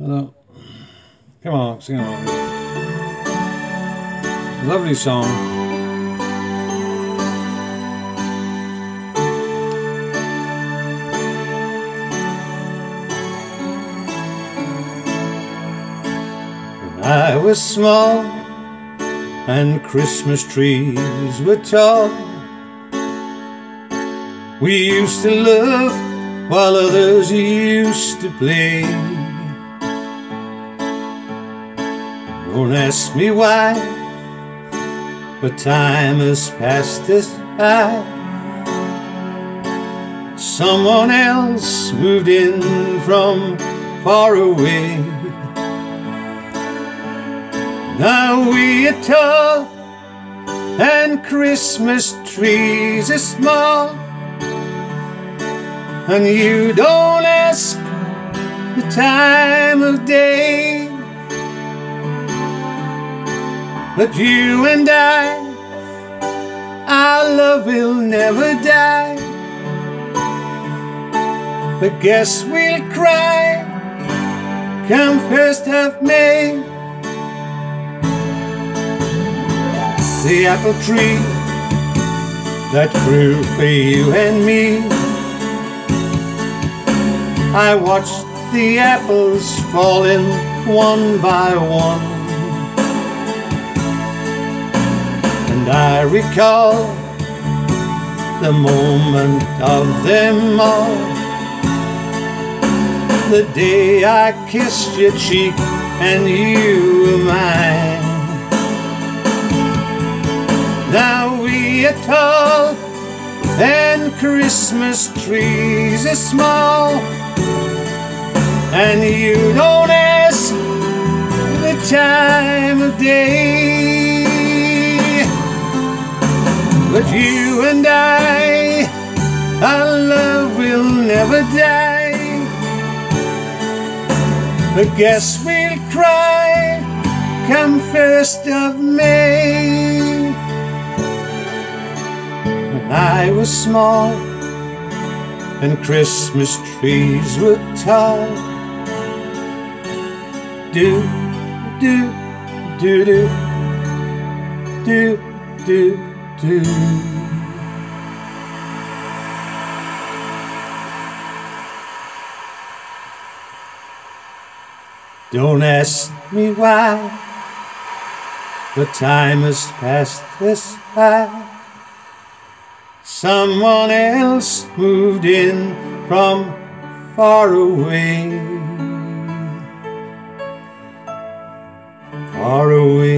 Hello. Come on, sing along. Lovely song. When I was small and Christmas trees were tall. We used to love while others used to play. Don't ask me why, but time has passed us by. Someone else moved in from far away. Now we are tall and Christmas trees are small And you don't ask the time of day But you and I, our love will never die But guess we'll cry come first of May the apple tree that grew for you and me. I watched the apples falling one by one. I recall the moment of them all. The day I kissed your cheek and you were mine. Now we are tall and Christmas trees are small and you don't ask the time of day but you and I our love will never die. But guess we'll cry come first of May. When I was small and Christmas trees were tall. Do, do, do, do, do, do, do. Don't ask me why, but time has passed us by. Someone else moved in from far away. Far away.